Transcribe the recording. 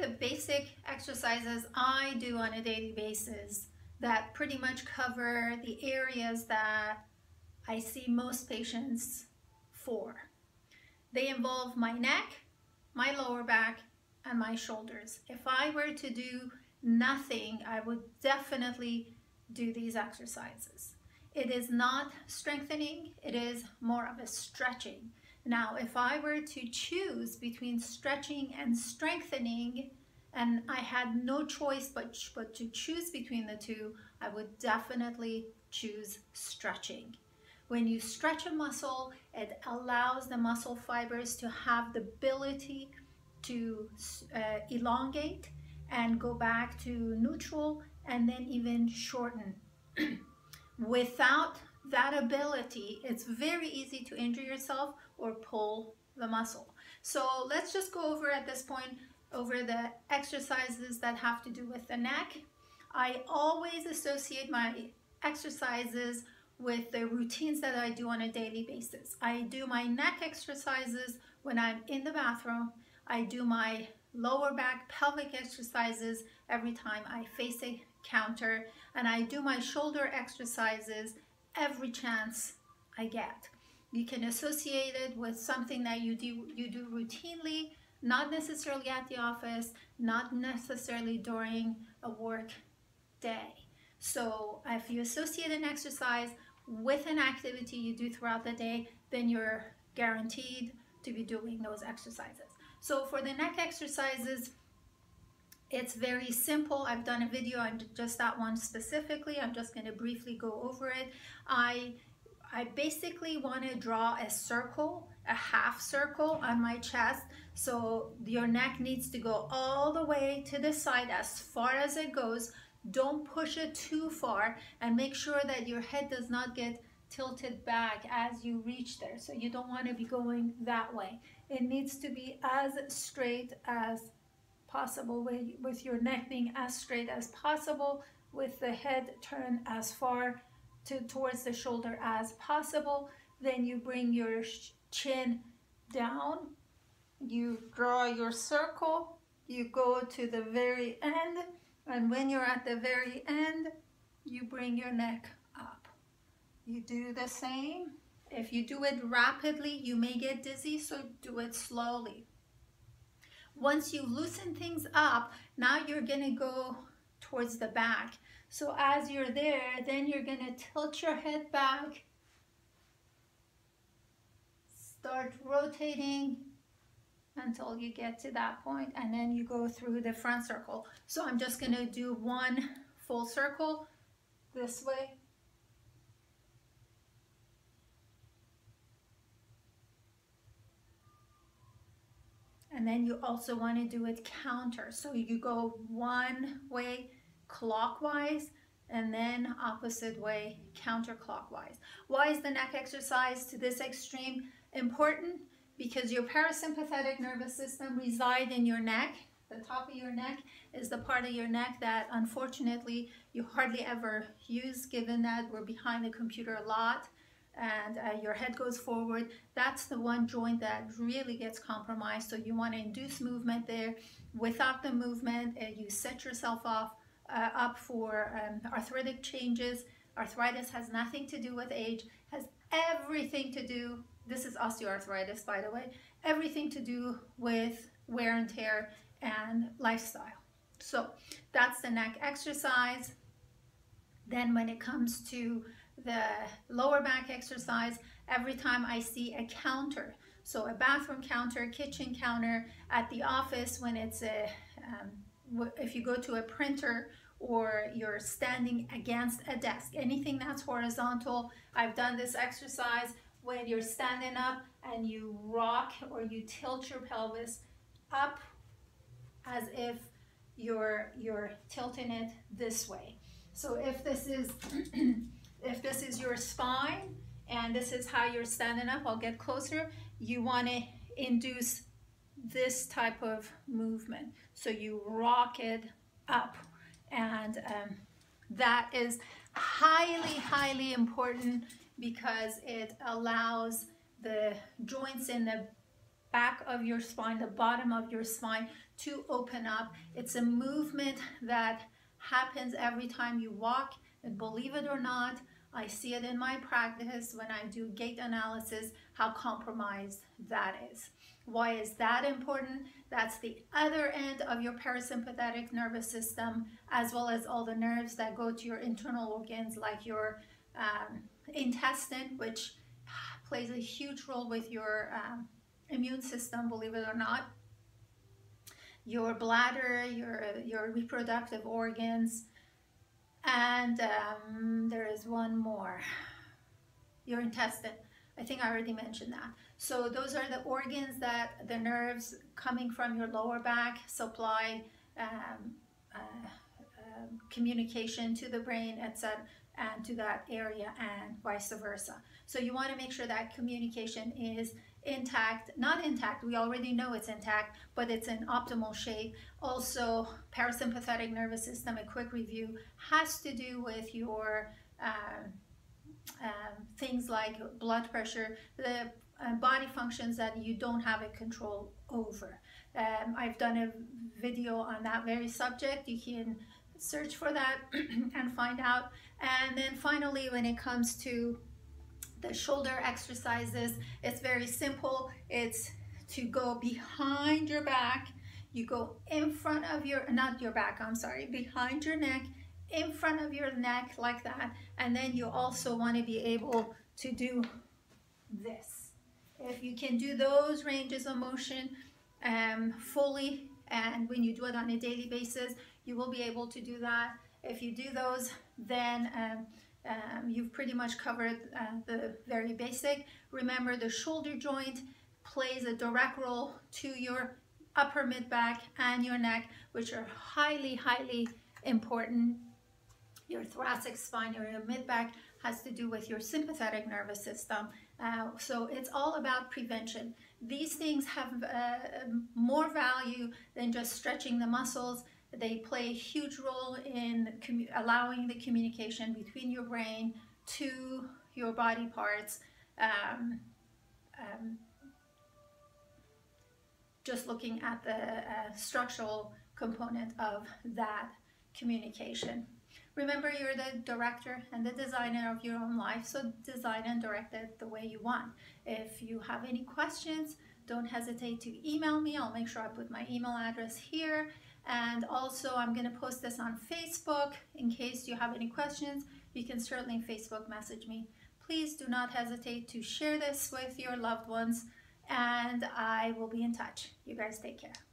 the basic exercises I do on a daily basis that pretty much cover the areas that I see most patients for. They involve my neck, my lower back, and my shoulders. If I were to do nothing, I would definitely do these exercises. It is not strengthening, it is more of a stretching. Now, if I were to choose between stretching and strengthening, and I had no choice but, but to choose between the two, I would definitely choose stretching. When you stretch a muscle, it allows the muscle fibers to have the ability to uh, elongate and go back to neutral and then even shorten. Without that ability, it's very easy to injure yourself or pull the muscle. So let's just go over at this point over the exercises that have to do with the neck. I always associate my exercises with the routines that I do on a daily basis. I do my neck exercises when I'm in the bathroom. I do my lower back pelvic exercises every time I face a counter and I do my shoulder exercises every chance I get. You can associate it with something that you do, you do routinely, not necessarily at the office, not necessarily during a work day. So if you associate an exercise with an activity you do throughout the day, then you're guaranteed to be doing those exercises. So for the neck exercises, it's very simple. I've done a video on just that one specifically. I'm just going to briefly go over it. I I basically want to draw a circle, a half circle on my chest. So your neck needs to go all the way to the side as far as it goes. Don't push it too far and make sure that your head does not get tilted back as you reach there. So you don't want to be going that way. It needs to be as straight as possible with, your neck being as straight as possible with the head turned as far to towards the shoulder as possible. Then you bring your chin down. You draw your circle. You go to the very end. And when you're at the very end you bring your neck up. You do the same. If you do it rapidly you may get dizzy so do it slowly. Once you loosen things up, now you're gonna go towards the back. So as you're there, then you're gonna tilt your head back, start rotating until you get to that point, and then you go through the front circle. So I'm just gonna do one full circle this way And then you also want to do it counter. So you go one way clockwise and then opposite way counterclockwise. Why is the neck exercise to this extreme important? Because your parasympathetic nervous system reside in your neck. The top of your neck is the part of your neck that unfortunately you hardly ever use given that we're behind the computer a lot and uh, your head goes forward, that's the one joint that really gets compromised. So you want to induce movement there. Without the movement, uh, you set yourself off uh, up for um, arthritic changes. Arthritis has nothing to do with age, has everything to do, this is osteoarthritis by the way, everything to do with wear and tear and lifestyle. So that's the neck exercise. Then when it comes to the lower back exercise every time I see a counter. So a bathroom counter, kitchen counter, at the office when it's a, um, if you go to a printer or you're standing against a desk, anything that's horizontal. I've done this exercise when you're standing up and you rock or you tilt your pelvis up as if you're, you're tilting it this way. So if this is if this is your spine and this is how you're standing up, I'll get closer, you want to induce this type of movement. So you rock it up and um, that is highly, highly important because it allows the joints in the back of your spine, the bottom of your spine to open up. It's a movement that happens every time you walk. And believe it or not, I see it in my practice when I do gait analysis, how compromised that is. Why is that important? That's the other end of your parasympathetic nervous system, as well as all the nerves that go to your internal organs like your um, intestine, which plays a huge role with your um, immune system, believe it or not. Your bladder, your, your reproductive organs, and um, there is one more, your intestine. I think I already mentioned that. So those are the organs that the nerves coming from your lower back supply um, uh, uh, communication to the brain, etc and to that area and vice versa. So you want to make sure that communication is intact, not intact, we already know it's intact, but it's in optimal shape. Also, parasympathetic nervous system, a quick review, has to do with your um, um, things like blood pressure, the uh, body functions that you don't have a control over. Um, I've done a video on that very subject. You can search for that and find out. And then finally, when it comes to the shoulder exercises, it's very simple. It's to go behind your back. You go in front of your, not your back, I'm sorry, behind your neck, in front of your neck like that. And then you also want to be able to do this. If you can do those ranges of motion um, fully, and when you do it on a daily basis, you will be able to do that. If you do those, then um, um, you've pretty much covered uh, the very basic. Remember the shoulder joint plays a direct role to your upper mid back and your neck, which are highly, highly important. Your thoracic spine or your mid back has to do with your sympathetic nervous system. Uh, so it's all about prevention. These things have uh, more value than just stretching the muscles they play a huge role in allowing the communication between your brain to your body parts. Um, um, just looking at the uh, structural component of that communication. Remember, you're the director and the designer of your own life, so design and direct it the way you want. If you have any questions, don't hesitate to email me. I'll make sure I put my email address here. And also I'm gonna post this on Facebook in case you have any questions. You can certainly Facebook message me. Please do not hesitate to share this with your loved ones and I will be in touch. You guys take care.